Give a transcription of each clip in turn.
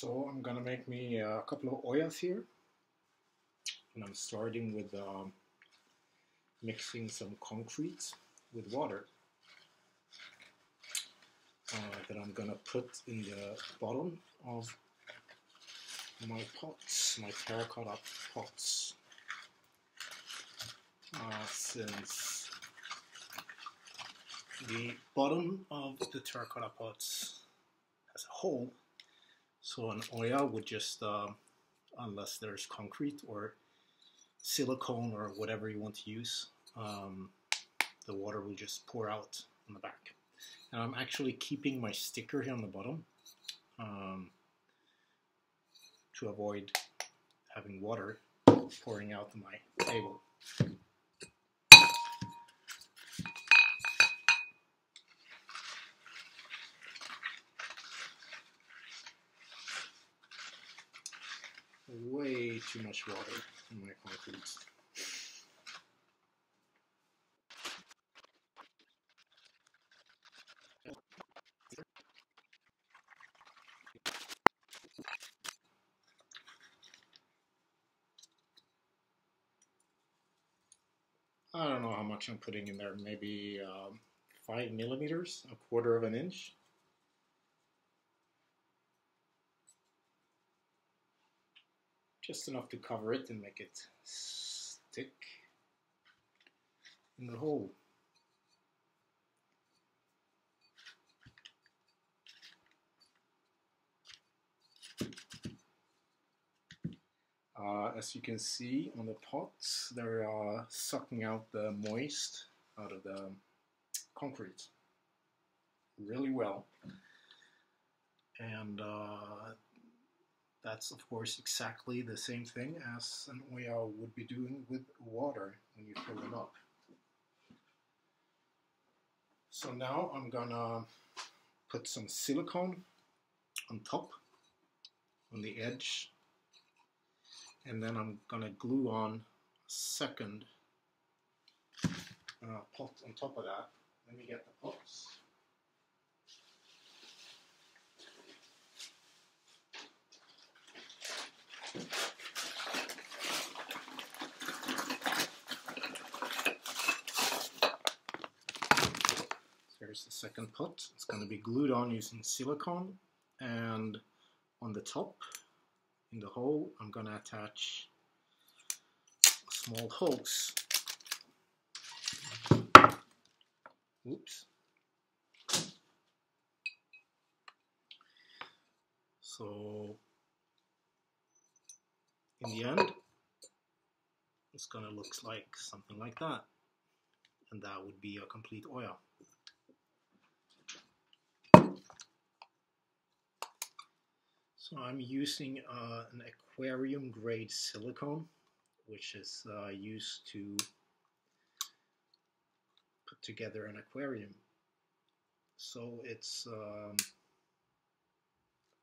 So I'm gonna make me a couple of ollas here. And I'm starting with um, mixing some concrete with water uh, that I'm gonna put in the bottom of my pots, my terracotta pots. Uh, since the bottom of the terracotta pots has a hole, so an olla would just, uh, unless there's concrete or silicone or whatever you want to use, um, the water will just pour out on the back. And I'm actually keeping my sticker here on the bottom um, to avoid having water pouring out my table. Way too much water in my concrete. I don't know how much I'm putting in there, maybe um, five millimeters, a quarter of an inch. Just enough to cover it and make it stick in the hole. Uh, as you can see on the pots, they're uh, sucking out the moist out of the concrete really well. And uh, that's of course exactly the same thing as an olla would be doing with water when you fill them up. So now I'm gonna put some silicone on top, on the edge and then I'm gonna glue on a second uh, pot on top of that. Let me get the pots. There's the second pot. It's going to be glued on using silicone and on the top in the hole, I'm going to attach a small hose. Oops. So, in the end, it's going to look like something like that. And that would be a complete olla. So I'm using uh, an aquarium grade silicone, which is uh, used to put together an aquarium. So it's um,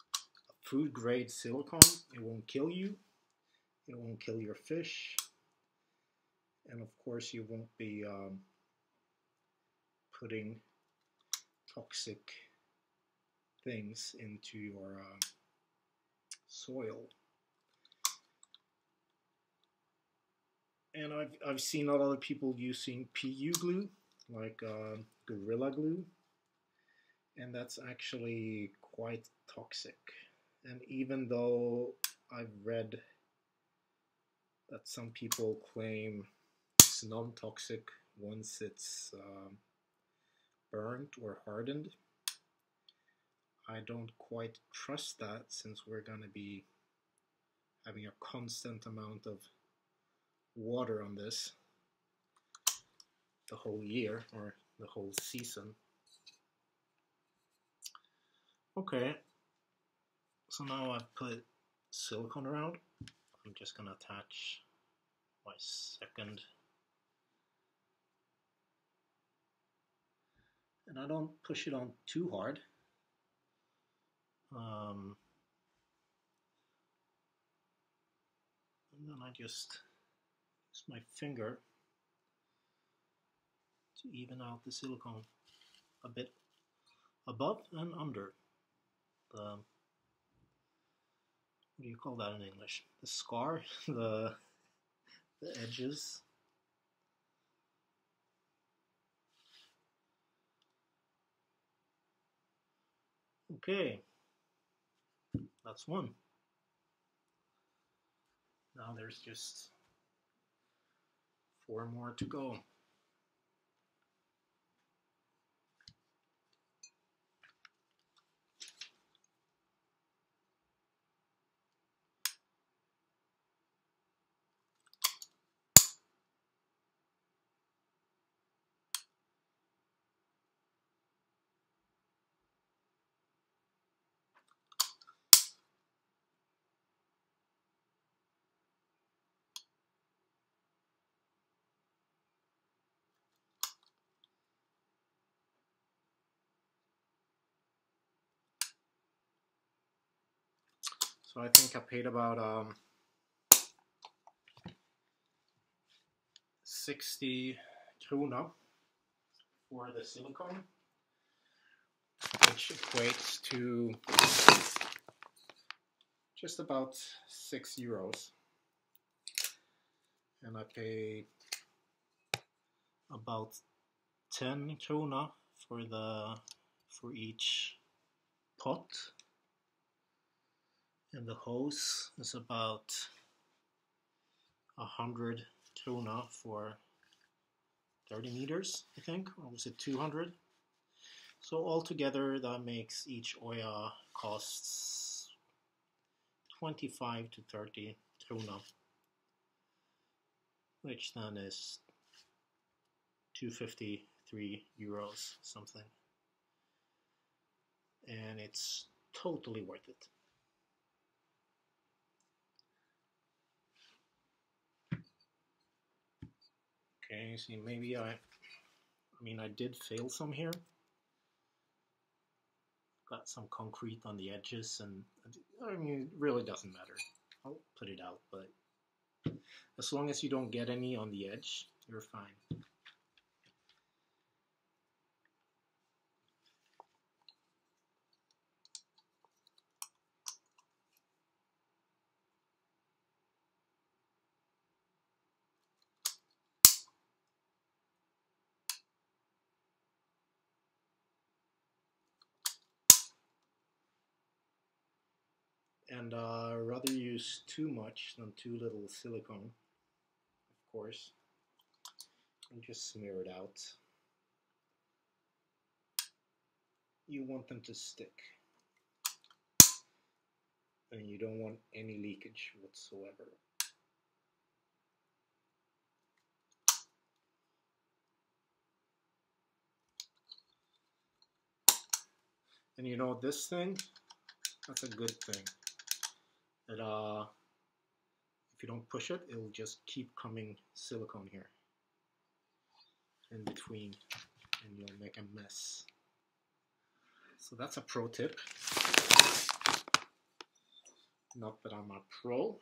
a food grade silicone. It won't kill you. It won't kill your fish. And of course you won't be um, putting toxic things into your uh, soil. And I've, I've seen a lot of people using PU glue, like uh, Gorilla Glue, and that's actually quite toxic. And even though I've read that some people claim it's non-toxic once it's um, burnt or hardened, I don't quite trust that since we're going to be having a constant amount of water on this the whole year or the whole season. Okay, so now I've put silicone around. I'm just going to attach my second. And I don't push it on too hard. Um, and then I just use my finger to even out the silicone a bit above and under the do you call that in English? The scar, the the edges. Okay, that's one. Now there's just four more to go. So I think I paid about um, 60 krona for the silicone, which equates to just about 6 euros. And I paid about 10 krona for the for each pot and the hose is about a hundred krona for 30 meters I think or was it 200 so altogether that makes each Olla costs 25 to 30 krona which then is 253 euros something. And it's totally worth it Okay, see, maybe I, I mean, I did fail some here. Got some concrete on the edges, and I mean, it really doesn't matter. I'll put it out, but as long as you don't get any on the edge, you're fine. And uh, rather use too much than too little silicone, of course, and just smear it out. You want them to stick, and you don't want any leakage whatsoever. And you know this thing, that's a good thing that uh, if you don't push it, it'll just keep coming silicone here in between and you'll make a mess. So that's a pro tip. Not that I'm a pro.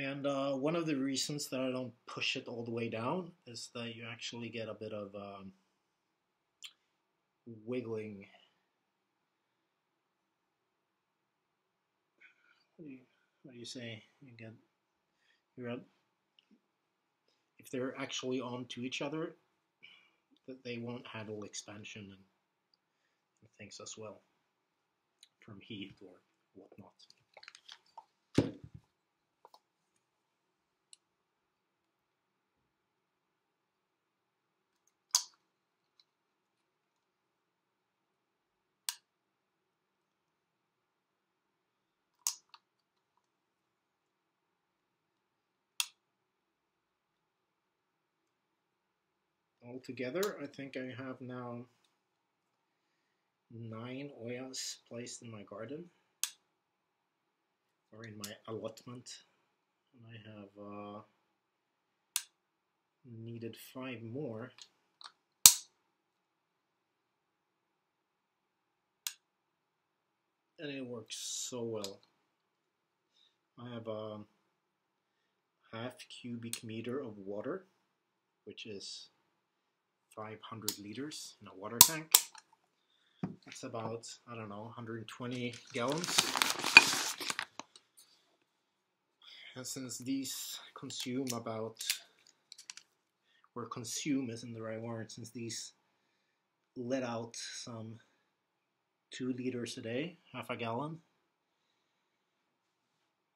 And uh, one of the reasons that I don't push it all the way down is that you actually get a bit of um, wiggling. What do, you, say? You get you're if they're actually on to each other, that they won't handle expansion and, and things as well from heat or whatnot. Altogether, I think I have now nine ollas placed in my garden or in my allotment. And I have uh, needed five more. And it works so well. I have a half cubic meter of water, which is 500 liters in a water tank. That's about, I don't know, 120 gallons. And since these consume about, or consume isn't the right word, since these let out some two liters a day, half a gallon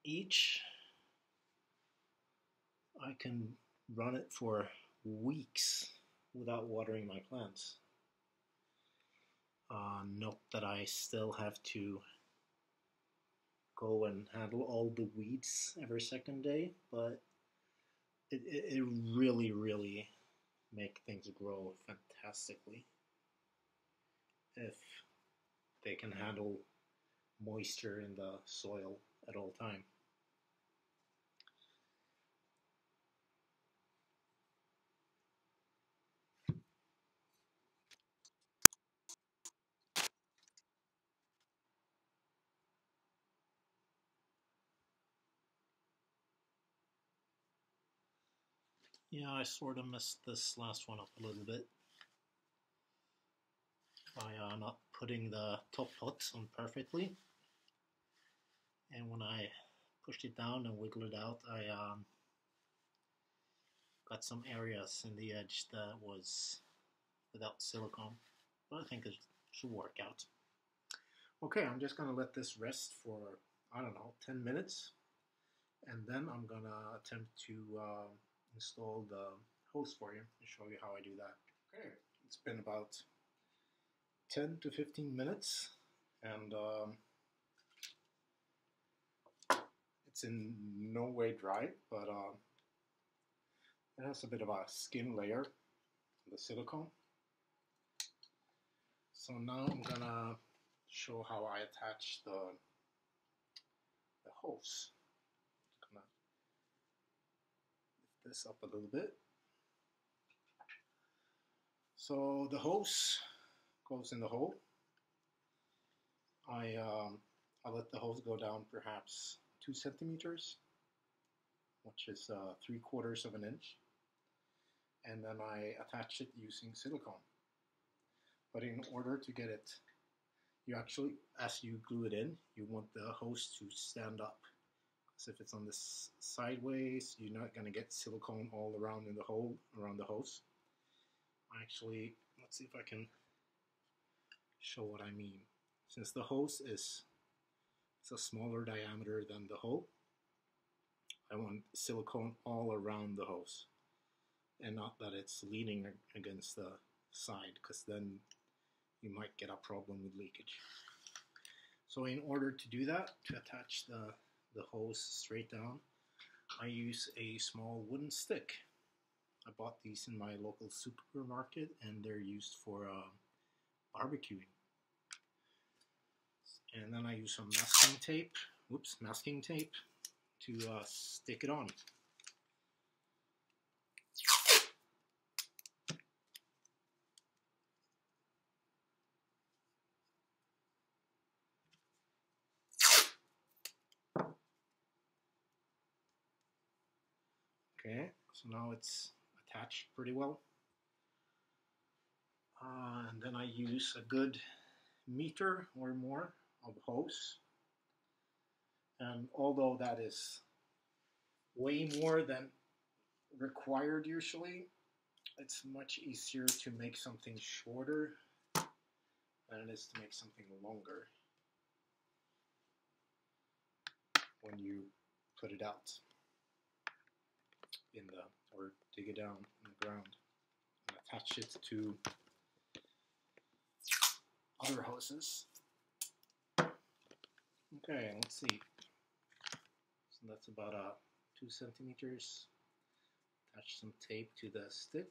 each, I can run it for weeks without watering my plants. Uh, note that I still have to go and handle all the weeds every second day, but it, it, it really, really make things grow fantastically if they can handle moisture in the soil at all time. Yeah, I sort of messed this last one up a little bit by uh, not putting the top pots on perfectly. And when I pushed it down and wiggled it out, I um, got some areas in the edge that was without silicone. But I think it should work out. Okay, I'm just going to let this rest for, I don't know, 10 minutes. And then I'm going to attempt to uh, install the hose for you and show you how I do that. Okay, it's been about 10 to 15 minutes and um, it's in no way dry, but um, it has a bit of a skin layer, the silicone. So now I'm gonna show how I attach the the hose. Gonna lift this up a little bit. So the hose goes in the hole. I um, I let the hose go down perhaps two centimeters, which is uh, three quarters of an inch, and then I attach it using silicone. But in order to get it, you actually, as you glue it in, you want the hose to stand up. Because if it's on this sideways, you're not going to get silicone all around in the hole, around the hose. Actually, let's see if I can show what I mean. Since the hose is it's a smaller diameter than the hole, I want silicone all around the hose and not that it's leaning against the side because then you might get a problem with leakage. So in order to do that, to attach the, the hose straight down, I use a small wooden stick. I bought these in my local supermarket and they're used for uh, barbecuing. And then I use some masking tape, whoops, masking tape to uh, stick it on. Okay, so now it's attached pretty well. Uh, and then I use a good meter or more of hose. And although that is way more than required usually, it's much easier to make something shorter than it is to make something longer when you put it out in the or dig it down in the ground and attach it to other hoses. Okay, let's see. So that's about uh, two centimeters. Attach some tape to the stick.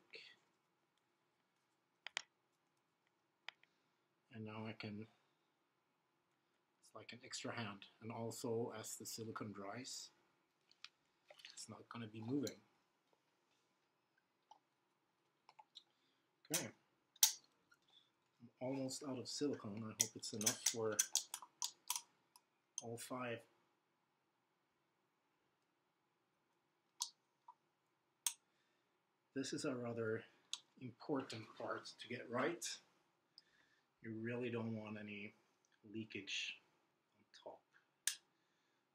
And now I can, it's like an extra hand. And also as the silicone dries, it's not going to be moving. Almost out of silicone. I hope it's enough for all five. This is a rather important part to get right. You really don't want any leakage on top.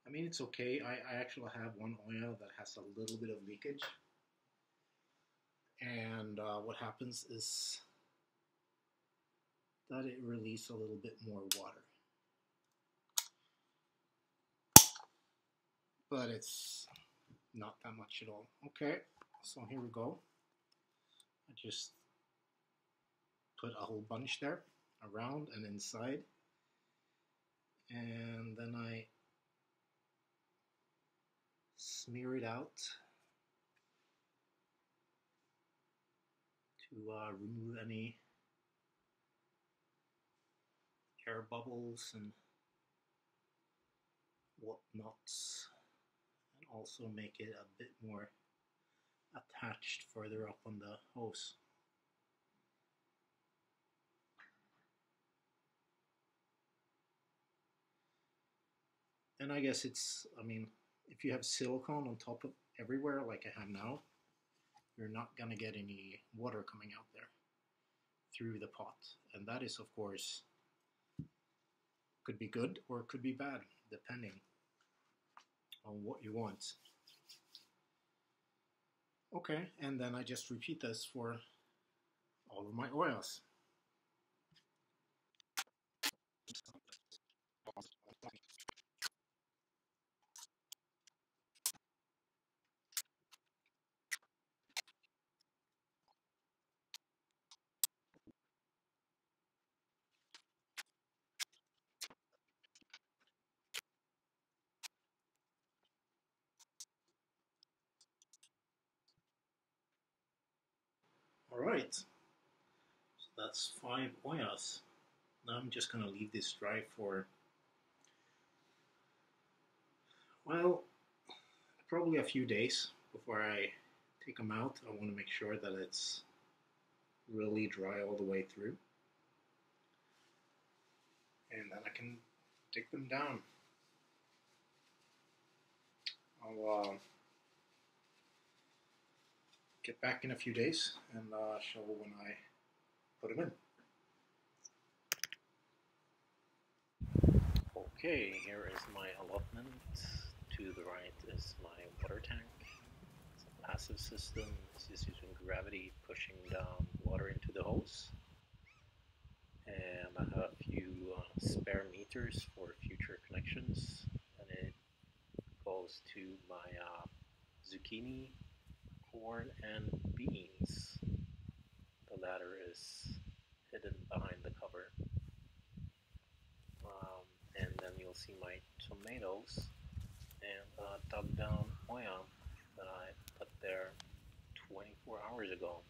I mean, it's okay. I, I actually have one olla that has a little bit of leakage. And uh, what happens is that it release a little bit more water. But it's not that much at all. Okay, so here we go. I just put a whole bunch there around and inside and then I smear it out to uh, remove any air bubbles and whatnots and also make it a bit more attached further up on the hose. And I guess it's, I mean, if you have silicone on top of everywhere like I have now, you're not going to get any water coming out there through the pot. And that is, of course, could be good or could be bad, depending on what you want. Okay, and then I just repeat this for all of my ollas. Alright, so that's five ollas. Now I'm just going to leave this dry for, well, probably a few days before I take them out. I want to make sure that it's really dry all the way through. And then I can take them down. I'll uh, get back in a few days and uh, show when I put them in. Okay, here is my allotment. To the right is my water tank. It's a passive system. It's just using gravity pushing down water into the hose. And I have a few uh, spare meters for future connections. And it goes to my uh, zucchini corn and beans. The latter is hidden behind the cover. Um, and then you'll see my tomatoes and uh, dug down olla that I put there 24 hours ago.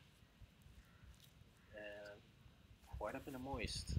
And quite a bit of moist.